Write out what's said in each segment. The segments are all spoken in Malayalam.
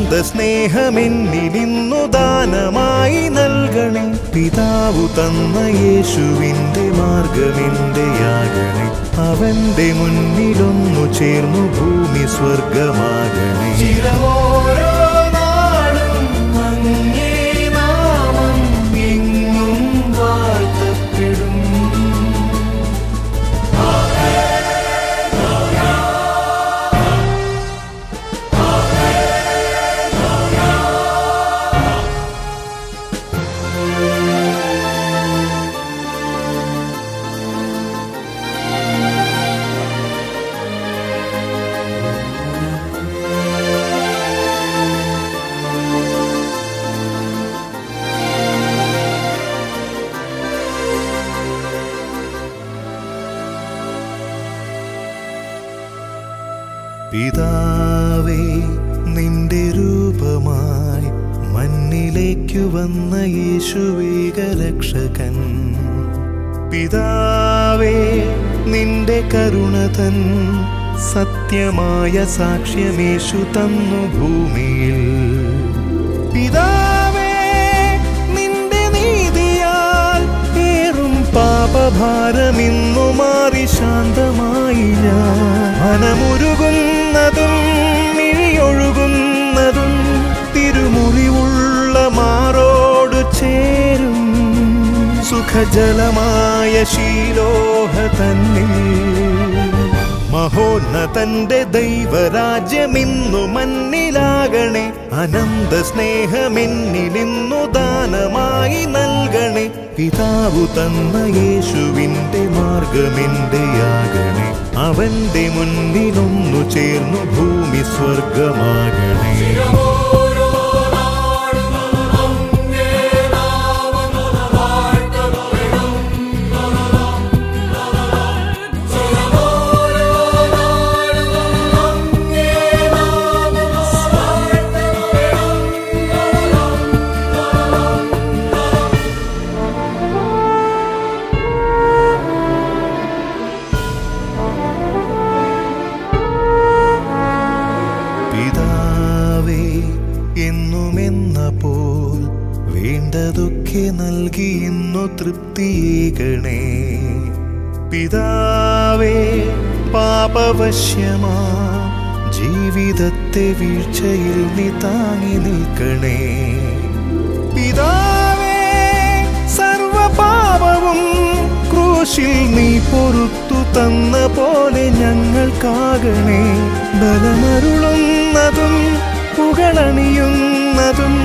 സ്വന്ത സ്നേഹമെന്നിലിന്നു ദാനമായി നൽകണേ. പിതാവു തന്ന യേശുവിന്റെ മാർഗമെന്റെ യാകണേ അവന്റെ മുന്നിലൊന്നു ചേർന്നു ഭൂമി സ്വർഗമാകണേ. കരുണതൻ സത്യമായ സാക്ഷ്യമേശു തന്നു ഭൂമിയിൽ. പിതാവേ നിന്റെ നീതിയാൽ ഏറും പാപഭാരമിന്നു മാറി ശാന്തമായി ഞാൻ. മനമുരുകുന്നതും മിഴിയൊഴുകുന്നതും തിരുമുറിവുള്ള മാറോട് ചേരും. സുഖജലമായ ശീലോഹ തന്നിൽ മഹോന്നതന്റെ ദൈവരാജ്യമിന്നു മണ്ണിലാകണേ. അനന്ത സ്നേഹമെന്നിലിന്നു ദാനമായി നൽകണേ. പിതാവു തന്ന യേശുവിന്റെ മാർഗമെന്റെയാകണേ. അവന്റെ മുന്നിലൊന്നു ചേർന്നു ഭൂമി സ്വർഗമാകണേ. പാപവശ്യമാ ജീവിതത്തെ വീഴ്ചയിൽ നീ താങ്ങി നിൽക്കണേ. പിതാവേ സർവപാപവും ക്രൂശിൽ നീ പൊറുത്തു തന്ന പോലെ ഞങ്ങൾക്കാകണേ. ബലമരുളുന്നതും പുകളണിയുന്നതും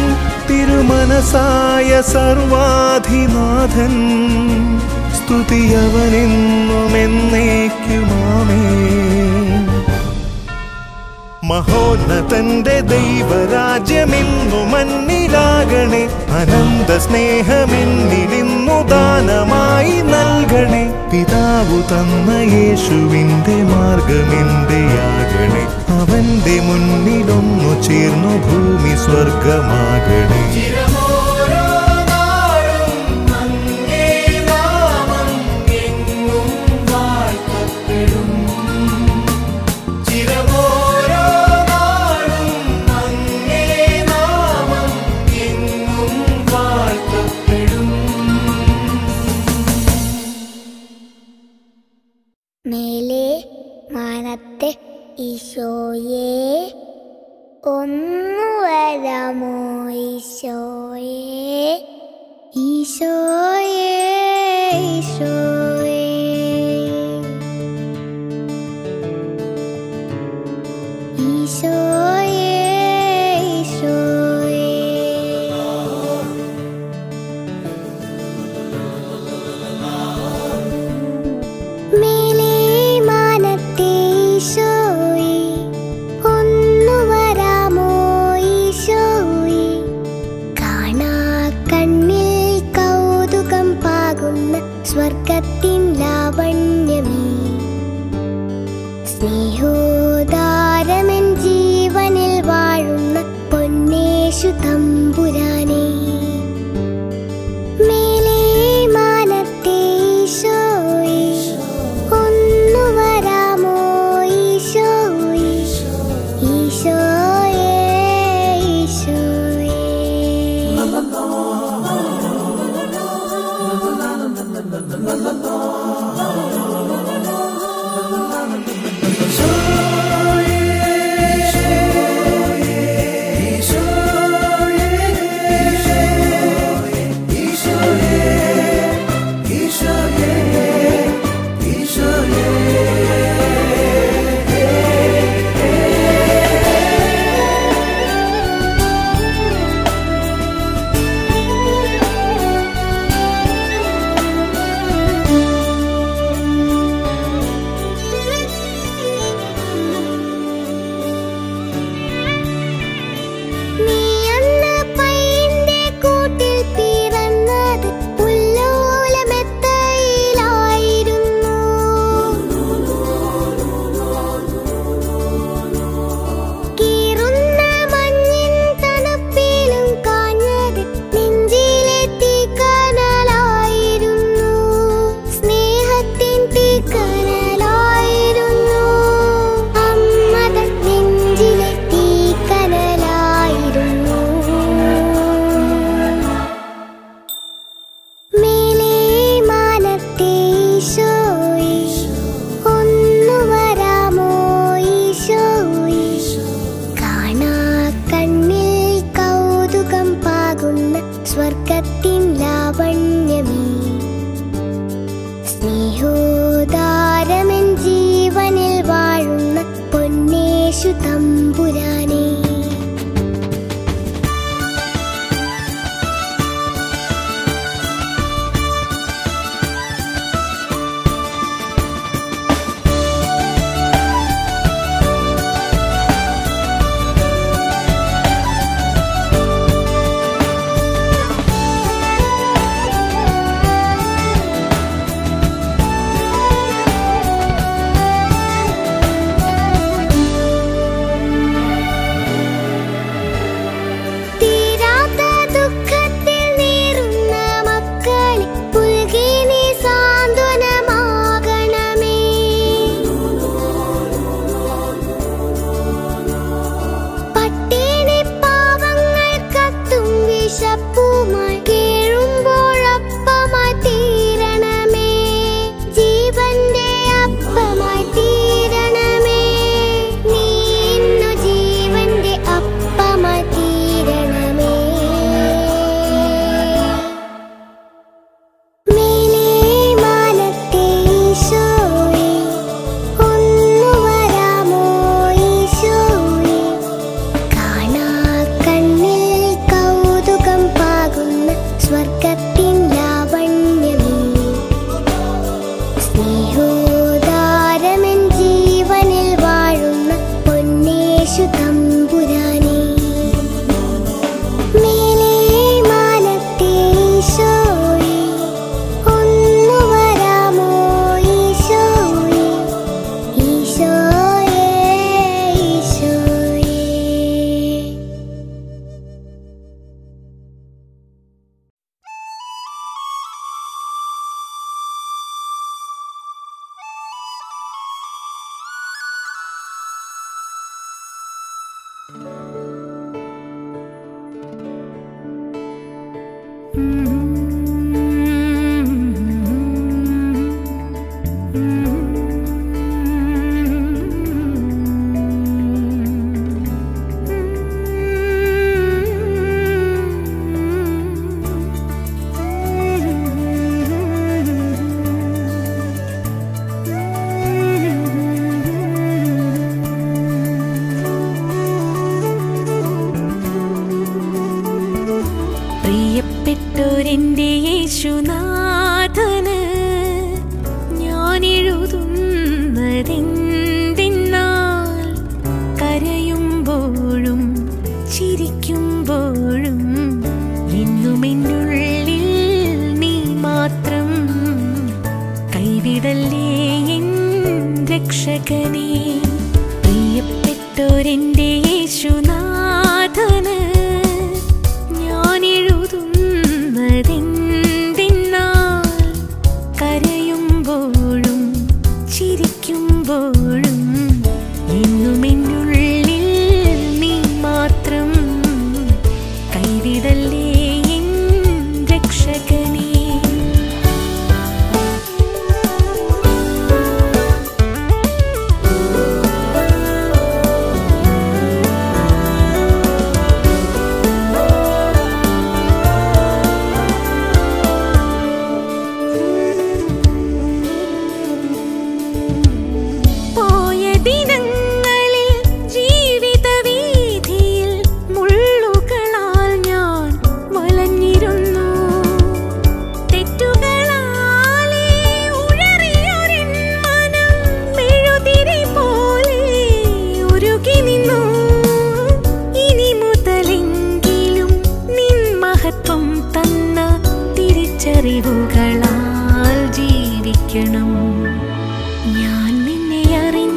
തിരുമനസായ സർവാധിനാഥൻ. സ്തുതിയവനെന്നുമെന്നേക്കുമാമേ മഹോന്നതന്റെ ദൈവരാജ്യമെന്നു മണ്ണിലാകണേ. അനന്ത സ്നേഹമെന്നിലിന്നു ദാനമായി നൽകണേ. പിതാവു തന്ന യേശുവിന്റെ മാർഗമെന്റെയാകണേ അവന്റെ മുന്നിലൊന്നു ചേർന്നു ഭൂമി സ്വർഗമാകണേ. ഒന്നു വരാമോ ഈശോയെ? ഈശോയെ ഈശോയെ തിരിച്ചറിവുകളാൽ ജീവിക്കണം. ഞാൻ നിന്നെ അറിഞ്ഞെന്നും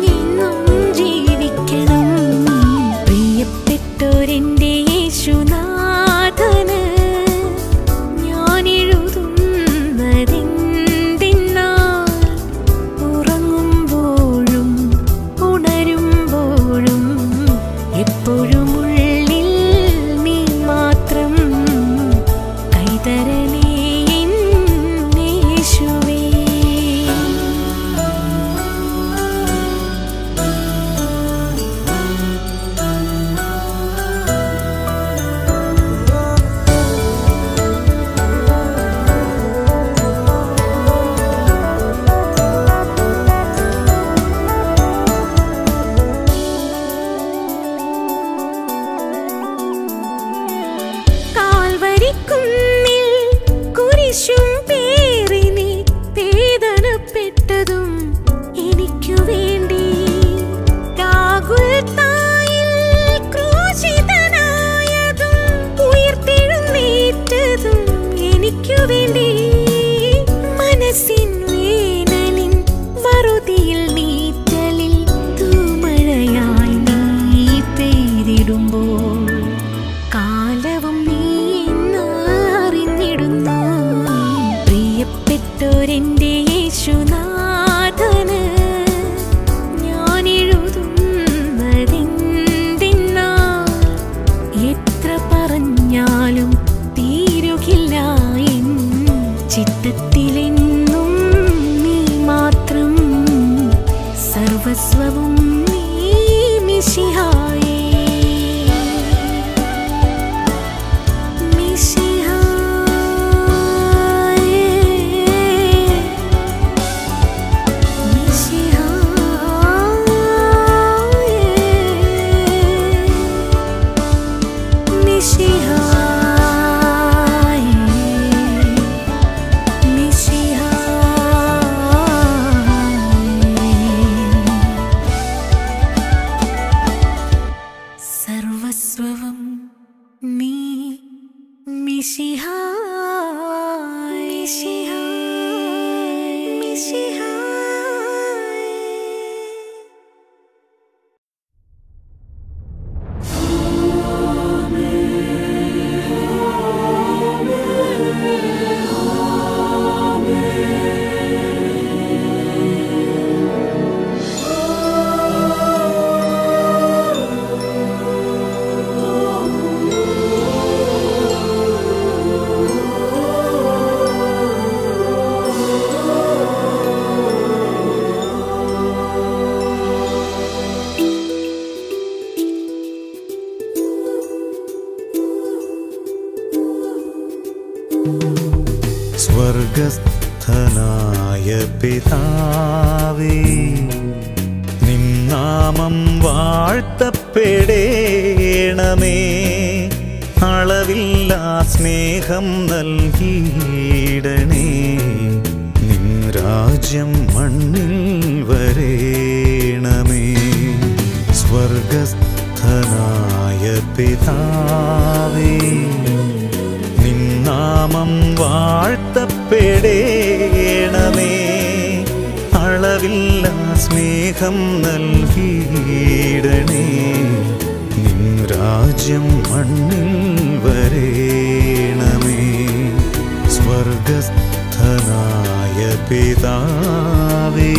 നിന്നാമം വാഴ്ത്തപ്പെടേണമേ. അളവില്ലാ സ്നേഹം നൽകിയിടണേ. നിൻ രാജ്യം മണ്ണിൽ വരേണമേ. സ്വർഗസ്ഥനായ പിതാവേ നിൻ നിന്നാമം വാഴ്ത്തപ്പെടേണമേ. അളവില്ല സ്നേഹം നൽകിയിടണേ. നിൻ രാജ്യം മണ്ണിൽ വരേണമേ. സ്വർഗസ്ഥനായ പിതാവേ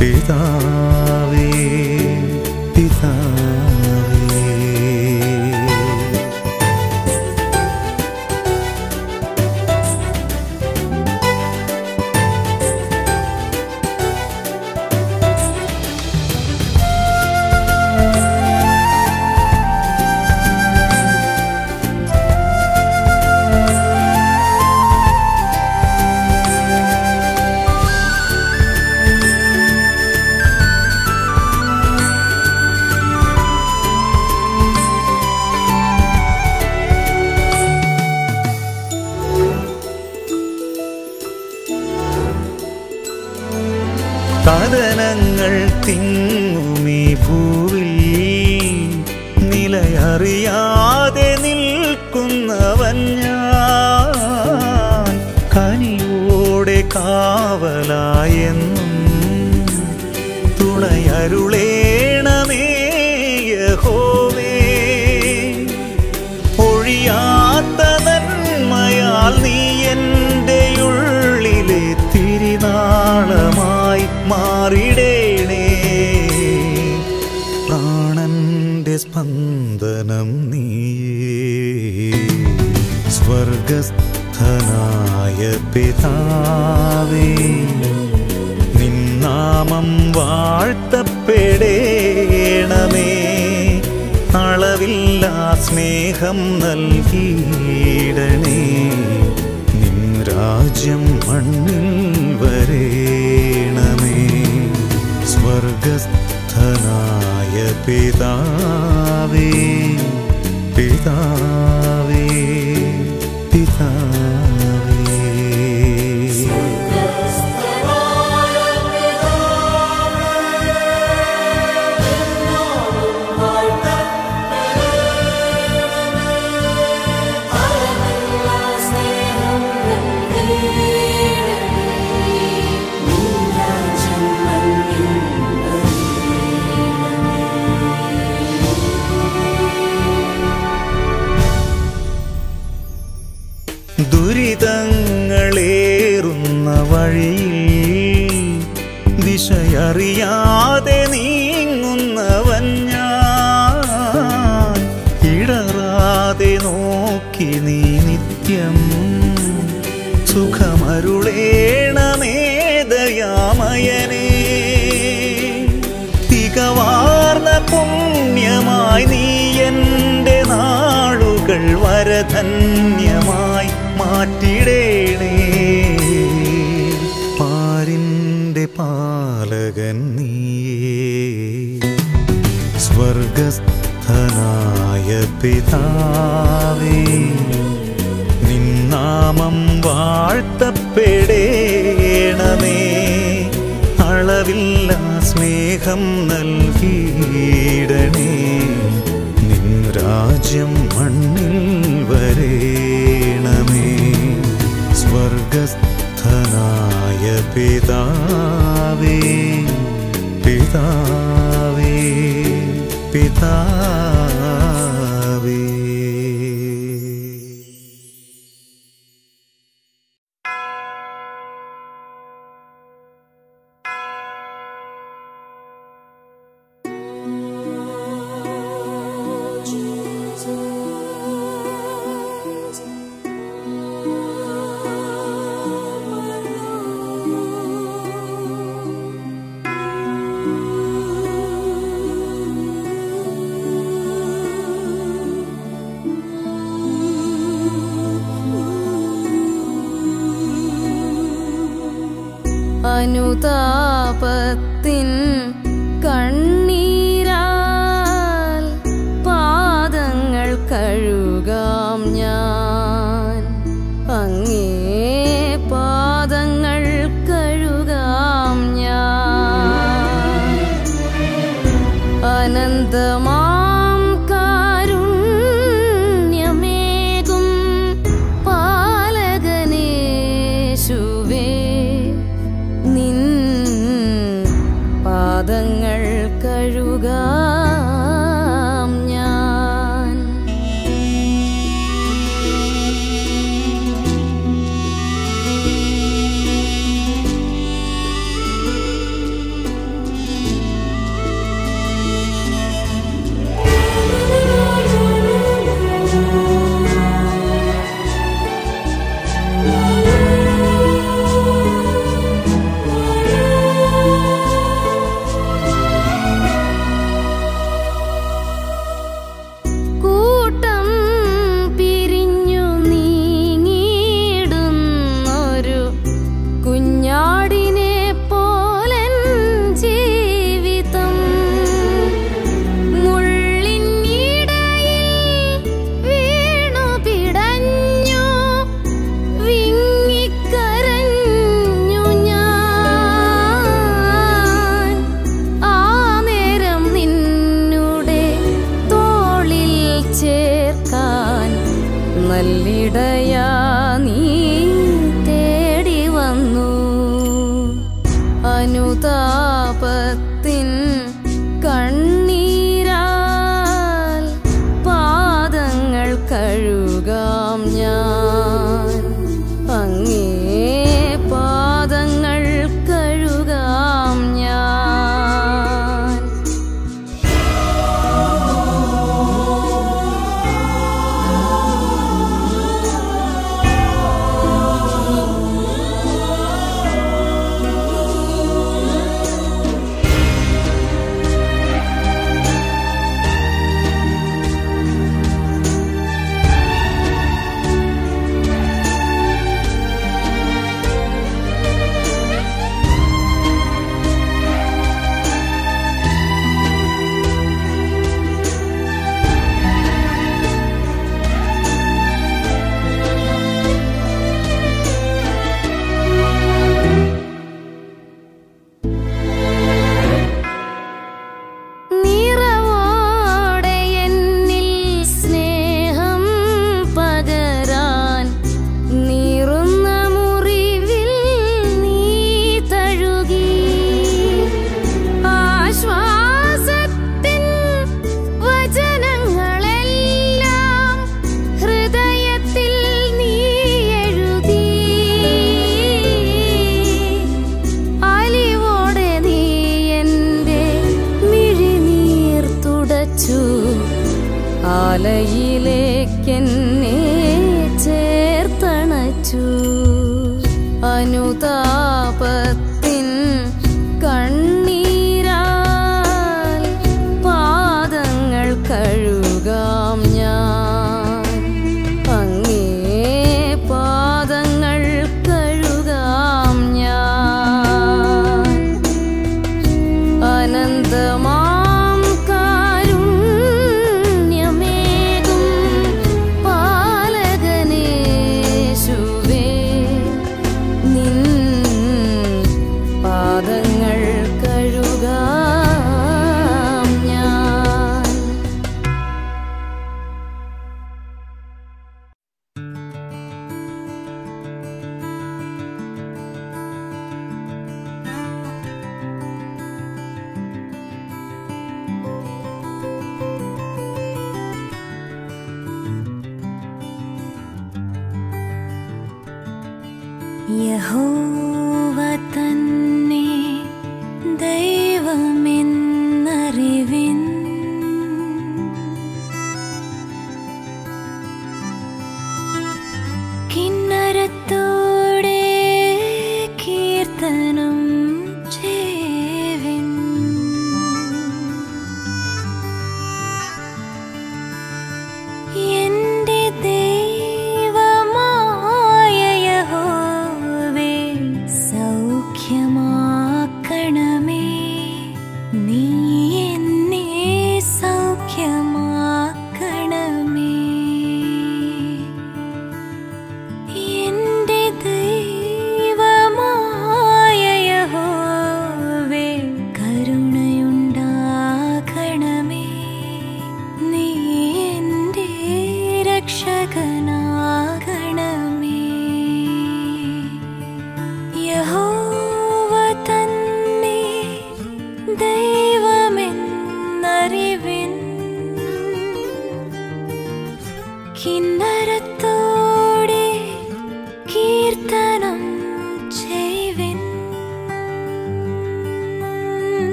പിതാവേ. തുണയരുളേണമേ യഹോവേ. ഒഴിയാത്ത നന്മയാൽ നീ എന്റെ ഉള്ളിലെ തിരിനാളമായി മാറിടേണേ. പ്രാണന്റെ സ്പന്ദനം നീയേ. സ്വർഗസ്ഥനായ പിതാവേ. നിന്നാമം വാഴ്ത്തപ്പെടേണമേ. അളവില്ലാ സ്നേഹം നൽകിയിടണേ. നിൻ രാജ്യം മണ്ണിൽ വരേണമേ. സ്വർഗസ്ഥനായ പിതാവേ പിതാവേ സുഖമരുളേണമേദയാമയനേ തികവാർന്ന പുണ്യമായി നീ എന്റെ നാളുകൾ വരധന്യമായി മാറ്റിടേണേ. പാരിന്റെ പാലകൻ നീയേ. സ്വർഗസ്ഥനായ പിതാവേ നിന്നാമം വാഴ്ത്തപ്പെടേണമേ അളവില്ല സ്നേഹം നൽകിയിടണേ. നിൻ രാജ്യം മണ്ണിൽ വരേണമേ. സ്വർഗസ്ഥനായ പിതാവേ പിതാവേ പിതാവേ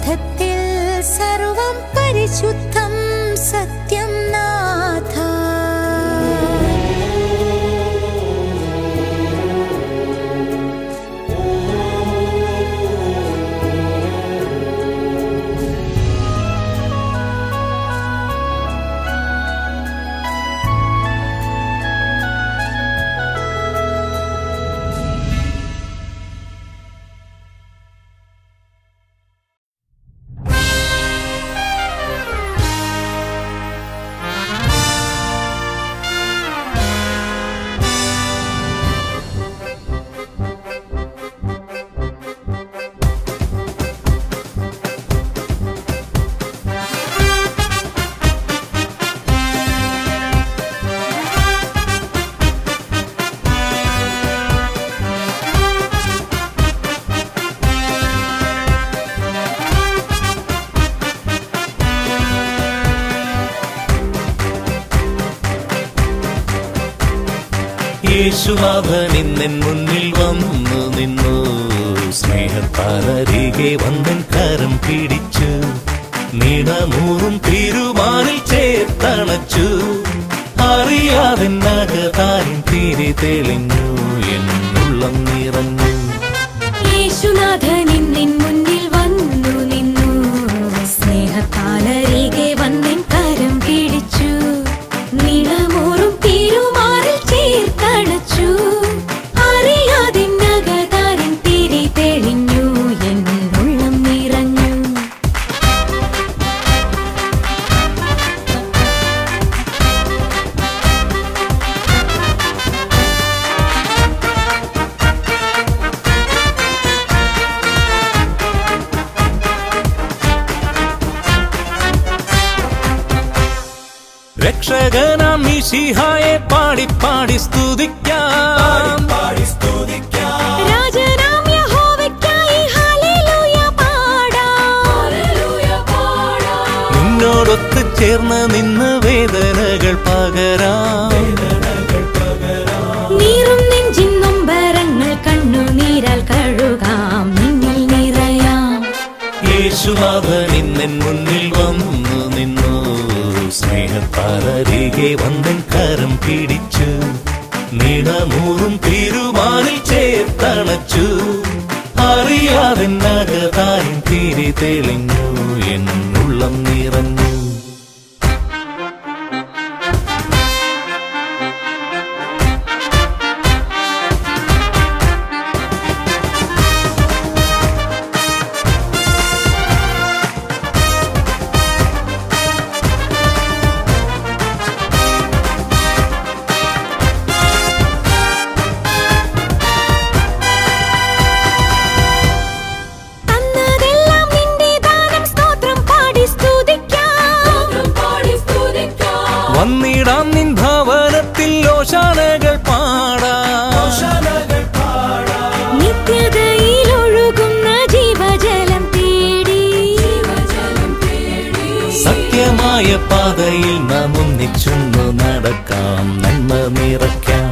വിധത്തിൽ സർവം പരിശുദ്ധ യേശുനാഥനിന്നെൻ മുന്നിൽ വന്നു നിന്നു. സ്നേഹത്താലരികെ വന്നൻ കരം പിടിച്ചു. നീടനൂറും തീരുമാനിൽ ചേർത്തണച്ചു. അറിയാതെ നഗതാരിൻ തീരെ തെളിഞ്ഞു. പാതയിൽ നാം ഒന്നിച്ചൊന്നു നടക്കാം. നന്മ നിറയ്ക്കാം.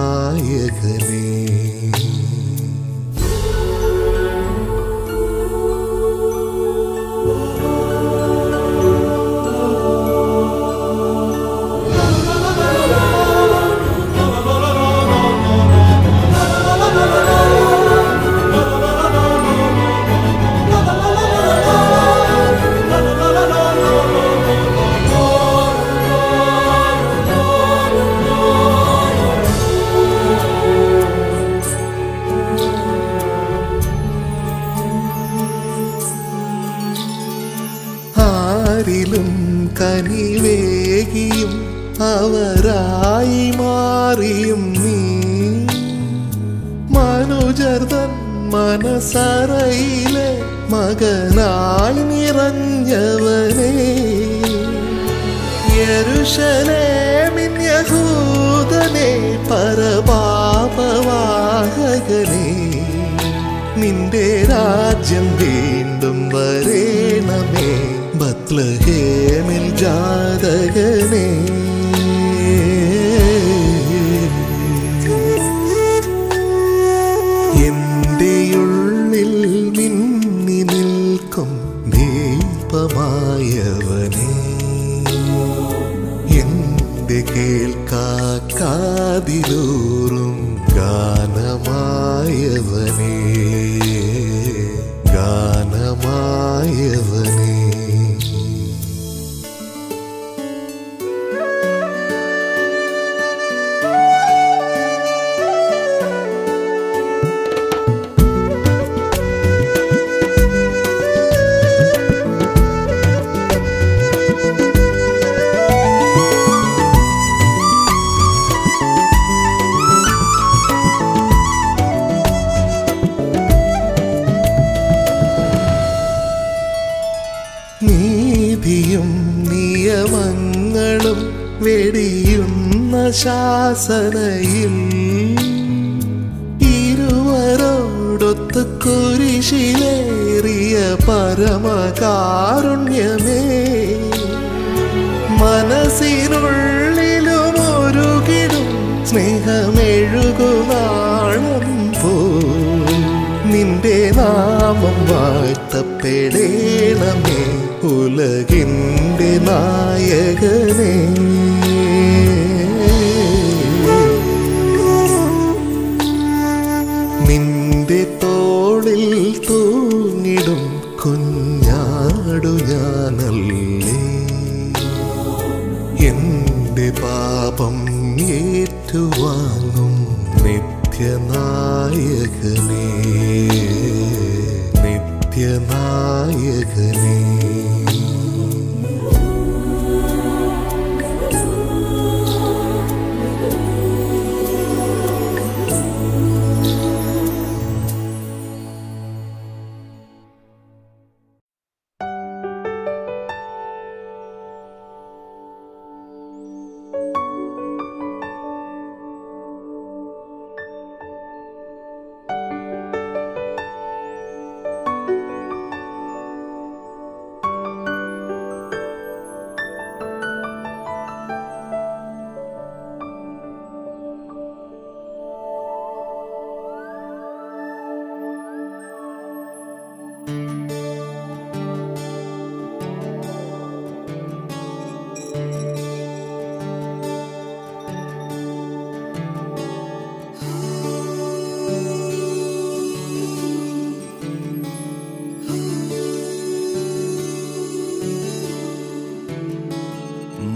നിത്യനായകനേ മകനായി നിറഞ്ഞവനെ യരുഷലേമിൻ പരപാപവാഹകനെ നിന്റെ രാജ്യം വീണ്ടും വരേണമേ. ബത്ലഹേമിൽ ജാതകനേ ശാസനയിൽ ഇരുവരോടൊത്ത് കുരിശിലേറിയ പരമകാരുണ്യമേ. മനസ്സിനുള്ളിലും ഒരുകിടും സ്നേഹമെഴുകുനാളം പോ. നിന്റെ നാമം വാഴ്ത്തപ്പെടേണമേ. ഉലകിന്റെ നായകനേ.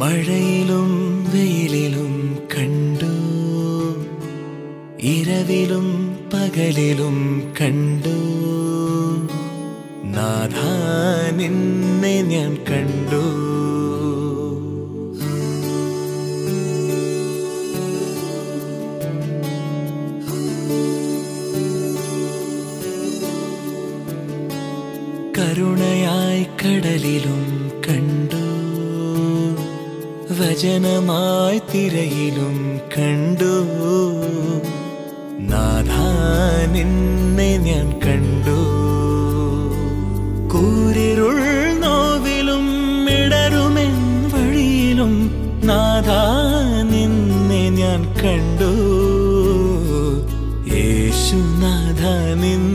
மழை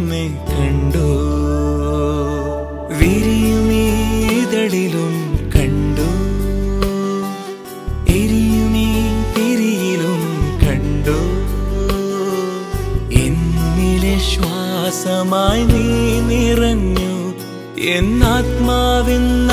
നിന്നെ കണ്ടു. വിരിയുമീതളിലും കണ്ടു. എരിയുമീ തിരിയിലും കണ്ടു. എന്നിലെ ശ്വാസമായി നീ നിറഞ്ഞു. എന്നാത്മാവിൻ